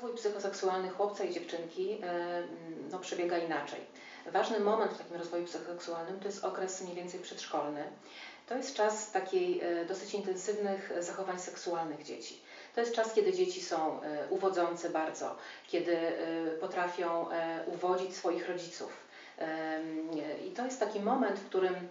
rozwój psychoseksualny chłopca i dziewczynki no, przebiega inaczej. Ważny moment w takim rozwoju psychoseksualnym to jest okres mniej więcej przedszkolny. To jest czas takiej dosyć intensywnych zachowań seksualnych dzieci. To jest czas, kiedy dzieci są uwodzące bardzo, kiedy potrafią uwodzić swoich rodziców. I to jest taki moment, w którym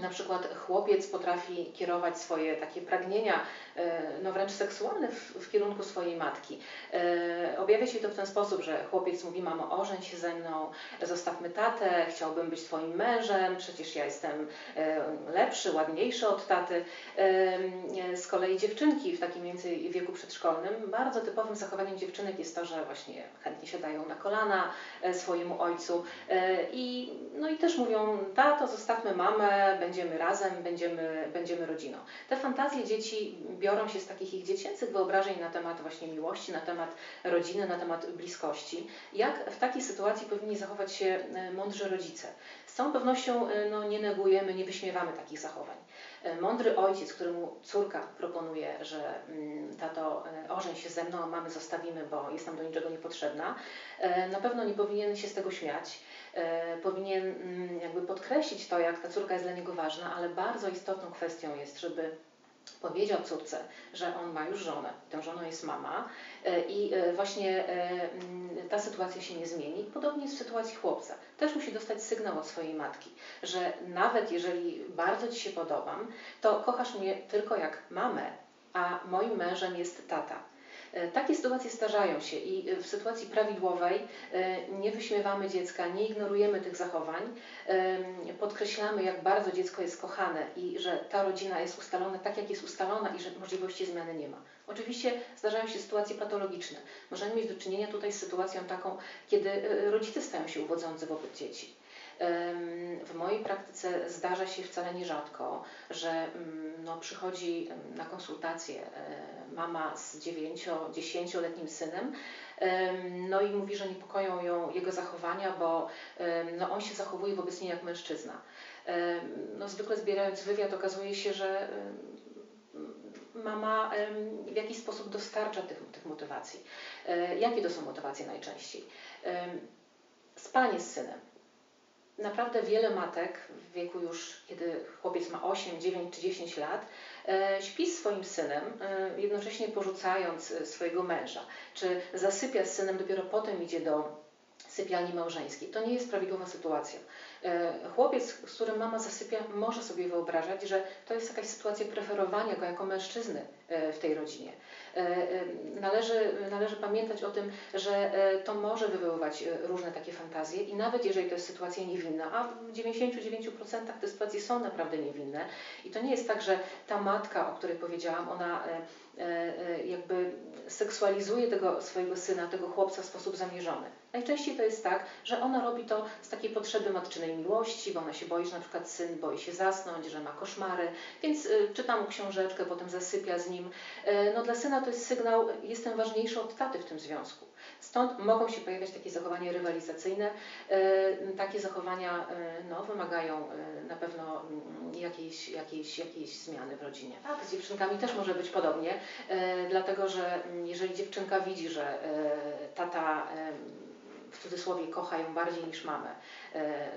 na przykład chłopiec potrafi kierować swoje takie pragnienia, e, no wręcz seksualne w, w kierunku swojej matki. E, objawia się to w ten sposób, że chłopiec mówi, mamo, ożeń się ze mną, zostawmy tatę, chciałbym być twoim mężem, przecież ja jestem e, lepszy, ładniejszy od taty. Z kolei dziewczynki w takim więcej wieku przedszkolnym, bardzo typowym zachowaniem dziewczynek jest to, że właśnie chętnie siadają na kolana swojemu ojcu i, no i też mówią, tato, zostawmy mamę, będziemy razem, będziemy, będziemy rodziną. Te fantazje dzieci biorą się z takich ich dziecięcych wyobrażeń na temat właśnie miłości, na temat rodziny, na temat bliskości. Jak w takiej sytuacji powinni zachować się e, mądrzy rodzice? Z całą pewnością e, no, nie negujemy, nie wyśmiewamy takich zachowań. E, mądry ojciec, któremu córka proponuje, że mm, tato ożeń się ze mną, a mamy zostawimy, bo jest nam do niczego niepotrzebna, na pewno nie powinien się z tego śmiać E, powinien mm, jakby podkreślić to, jak ta córka jest dla niego ważna, ale bardzo istotną kwestią jest, żeby powiedział córce, że on ma już żonę, tą żoną jest mama e, i e, właśnie mm, ta sytuacja się nie zmieni. Podobnie jest w sytuacji chłopca. Też musi dostać sygnał od swojej matki, że nawet jeżeli bardzo Ci się podobam, to kochasz mnie tylko jak mamę, a moim mężem jest tata. E, takie sytuacje starzają się i e, w sytuacji prawidłowej e, nie wyśmiewamy dziecka, nie ignorujemy tych zachowań, podkreślamy, jak bardzo dziecko jest kochane i że ta rodzina jest ustalona tak, jak jest ustalona i że możliwości zmiany nie ma. Oczywiście zdarzają się sytuacje patologiczne. Możemy mieć do czynienia tutaj z sytuacją taką, kiedy rodzice stają się uwodzący wobec dzieci. W mojej praktyce zdarza się wcale nierzadko, że mm, no, przychodzi na konsultację mama z 9-10-letnim synem, no i mówi, że niepokoją ją jego zachowania, bo no, on się zachowuje wobec niej jak mężczyzna. No, zwykle zbierając wywiad okazuje się, że mama w jakiś sposób dostarcza tych, tych motywacji. E, jakie to są motywacje najczęściej? Spanie z synem naprawdę wiele matek w wieku już, kiedy chłopiec ma 8, 9 czy 10 lat, e, śpi z swoim synem, e, jednocześnie porzucając e, swojego męża, czy zasypia z synem, dopiero potem idzie do sypialni małżeńskiej. To nie jest prawidłowa sytuacja. Chłopiec, z którym mama zasypia, może sobie wyobrażać, że to jest jakaś sytuacja preferowania go jako mężczyzny w tej rodzinie. E, e, należy, należy pamiętać o tym, że e, to może wywoływać różne takie fantazje i nawet jeżeli to jest sytuacja niewinna, a w 99% te sytuacje są naprawdę niewinne i to nie jest tak, że ta matka, o której powiedziałam, ona jakby seksualizuje tego swojego syna, tego chłopca w sposób zamierzony. Najczęściej to jest tak, że ona robi to z takiej potrzeby matczynej miłości, bo ona się boi, że na przykład syn boi się zasnąć, że ma koszmary, więc czyta mu książeczkę, potem zasypia z nim. No dla syna to jest sygnał, jestem ważniejszy od taty w tym związku. Stąd mogą się pojawiać takie zachowania rywalizacyjne. E, takie zachowania no, wymagają na pewno mm, jakiejś, jakiejś, jakiejś zmiany w rodzinie. Tak, z dziewczynkami też może być podobnie, dlatego że mm, jeżeli dziewczynka widzi, że tata cudzysłowie kocha ją bardziej niż mamę,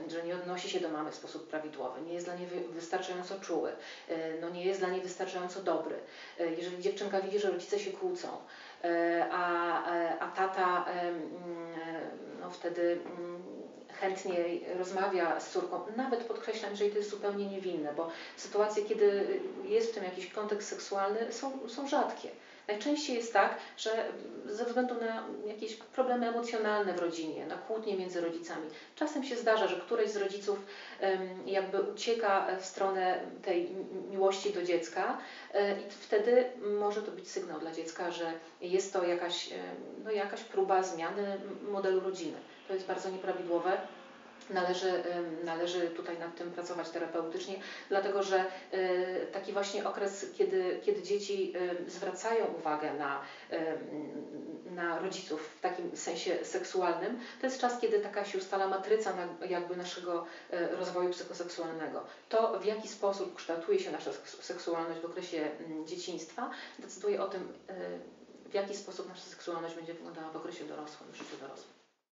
że nie odnosi się do mamy w sposób prawidłowy, nie jest dla niej wystarczająco czuły, no nie jest dla niej wystarczająco dobry. Jeżeli dziewczynka widzi, że rodzice się kłócą, a, a tata no wtedy chętnie rozmawia z córką, nawet podkreślam, jeżeli to jest zupełnie niewinne, bo sytuacje, kiedy jest w tym jakiś kontekst seksualny, są, są rzadkie. Najczęściej jest tak, że ze względu na jakieś problemy emocjonalne w rodzinie, na kłótnie między rodzicami, czasem się zdarza, że któryś z rodziców jakby ucieka w stronę tej miłości do dziecka e, i wtedy może to być sygnał dla dziecka, że jest to jakaś, no, jakaś próba zmiany modelu rodziny. To jest bardzo nieprawidłowe należy, należy tutaj nad tym pracować terapeutycznie, dlatego że y, taki właśnie okres, kiedy, kiedy dzieci zwracają uwagę na, na rodziców w takim sensie seksualnym, to jest czas, kiedy taka się ustala matryca jakby naszego e, rozwoju psychoseksualnego. To, w jaki sposób kształtuje się nasza seksualność w okresie dzieciństwa, decyduje o tym, e, w jaki sposób nasza seksualność będzie wyglądała w okresie dorosłym, w życiu